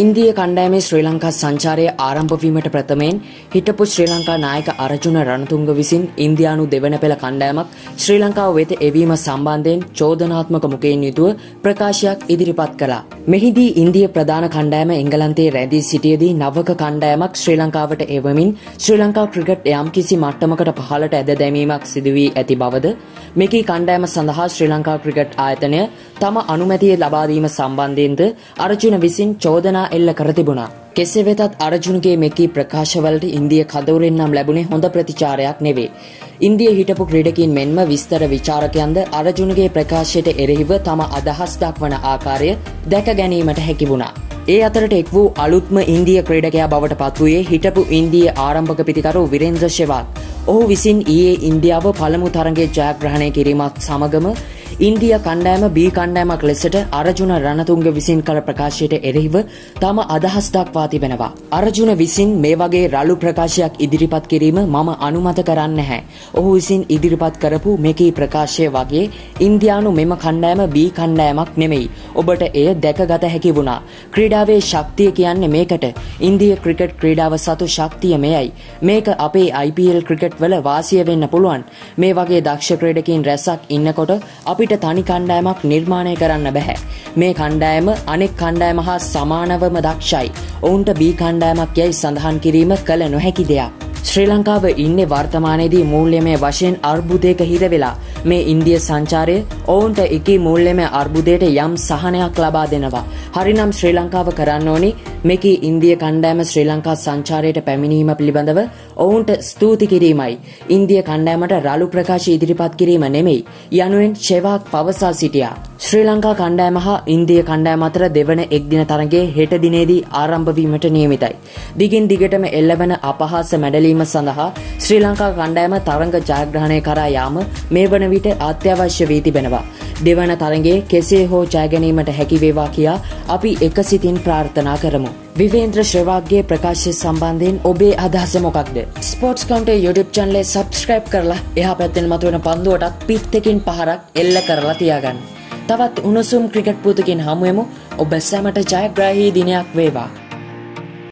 ඉන්දිය කණ්ඩෑමේ ශ්‍රී ලංකා සංචාරය ආරම්භවීමට ප්‍රථමයෙන් හිටපු ශ්‍රී ලංකා නායක අරජුන රණතුංග විසින් ඉන්දයානු දෙවන පෙළ කණ්ඩෑමක් ශ්‍රී ලංකාව වෙත එවීම සම්බන්ධයෙන් චෝදනාත්මක මුකයෙන් යුතුව ප්‍රකාශයක් ඉදිරිපත් කළා. මෙහිදී ඉන්දිය ප්‍රධාන කණ්ඩෑම එංගලන්තේ රැඳී සිටියදී නවක කණ්ඩෑමක් ශ්‍රී ලංකාවට එවමින් ශ්‍රී ලංකා ක්‍රිකට් යම් කිසි මට්ටමකට පහලට ඇද දැමීමක් සිදුවී ඇති බවද මෙකී කණ්ඩෑම සඳහා ශ්‍රී ලංකා ක්‍රිකට් ආයතනය තම අනුමැතිය ලබාදීම සම්බන්ධයෙන්ද අරජුන විසින් චෝදනා චෝදනා එල්ල කර තිබුණා. කෙසේ වෙතත් අරජුන්ගේ මෙකී ප්‍රකාශවලට ඉන්දිය කදවරෙන් නම් ලැබුණේ හොඳ ප්‍රතිචාරයක් නෙවේ. ඉන්දිය හිටපු ක්‍රීඩකින් මෙන්ම විස්තර විචාරකයන්ද අරජුනගේ ප්‍රකාශයට එරෙහිව තම අදහස් දක්වන ආකාරය දැක ගැනීමට හැකි වුණා. ඒ අතරට එක් වූ අලුත්ම ඉන්දිය ක්‍රීඩකයා බවට පත්වූයේ හිටපු ඉන්දිය ආරම්භක පිතිකරු විරේන්ද්‍ර ශෙවාත්. ඔහු විසින් ඊයේ ඉන්දියාව පළමු තරගේ ජයග්‍රහණය කිරීමත් සමගම ඉන්දිය කණ්ඩෑම බී කණ්ඩෑමක් ලෙසට අරජුන රණතුංග විසින් කළ ප්‍රකාශයට එරෙහිව තම අදහස් දක්වා තිබෙනවා. අරජුන විසින් මේ වගේ රළු ප්‍රකාශයක් ඉදිරිපත් කිරීම මම අනුමත කරන්න හැ. ඔහු විසින් ඉදිරිපත් කරපු මෙකී ප්‍රකාශය වගේ ඉන්දයානු මෙම කණ්ඩෑම බී කණ්ඩෑමක් නෙමෙයි. ඔබට එය දැකගත හැකි වුණා. ක්‍රීඩාවේ ශක්තිය කියන්නේ මේකට ඉන්දිය ක්‍රිකට් ක්‍රීඩාව සතු ශක්තිය මෙයයි. මේක අපේ IPL ක්‍රිකට් වල වාසිය වෙන්න පුළුවන්. මේ වගේ දක්ෂ ක්‍රීඩකින් රැසක් ඉන්නකොට අපි අපිට තනි කණ්ඩායමක් නිර්මාණය කරන්න බැහැ. මේ කණ්ඩායම අනෙක් කණ්ඩායම හා සමානවම දක්ෂයි. ඔවුන්ට බී කණ්ඩායමක් යැයි සඳහන් කිරීම කළ නොහැකි දෙයක්. ශ්‍රී ලංකාව ඉන්නේ වර්තමානයේදී මූල්‍යමය වශයෙන් අර්බුදයක හිර වෙලා මේ ඉන්දිය සංචාරය ඔවුන්ට එකී මූල්‍යමය අර්බුදයට යම් සහනයක් ලබා දෙනවා. හරිනම් ශ්‍රී ලංකාව කරන්න ඕනි මෙකී ඉන්දිය කණ්ඩෑම ශ්‍රී ලංකා සංචාරයට පැමිණීම පිළිබඳව ඔවුන්ට ස්තුති කිරීමයි. ඉන්දිය කණ්ඩෑමට රළු ප්‍රකාශ ඉදිරිපත් කිරීම නෙමෙයි. යනුවෙන් ෂෙවාක් පවසා සිටියා. ශ්‍රී ලංකා කණ්ඩෑම හා ඉන්දිය කණ්ඩෑම අතර දෙවන එක් දින තරගේ හෙට දිනේදී ආරම්භ වීමට නියමිතයි. දිගින් දිගටම එල්ලවන අපහාස මැඩලීම සඳහා ශ්‍රී ලංකා කණ්ඩෑම තරඟ ජයග්‍රහණය කරා යාම මේ වන විට අත්‍යවශ්‍ය වී තිබෙනවා. දෙවන තරගේ කෙසේ හෝ ජයගැනීමට හැකි වේවා කියා අපි එකසිතින් ප්‍රාර්ථනා කරමු. විවේන්ද්‍ර ශ්‍රවාගගේ ප්‍රකාශය සම්බන්ධයෙන් ඔබේ අදහස මොකක්ද. ස්පෝට්ස් කවන්ටේ YouTube චන්ලේ සබස්ක්‍රයිබ් කරලා එහා පැත්තෙන් මතුවෙන පන්දුවටත් පිත්තකින් පහරක් එල්ල කරලා තියාගන්න. තවත් උණුසුම් ක්‍රිකට් පුතුකින් හමුවමු ඔබ සැමට ජයග්‍රහහි දිනයක් වේවා.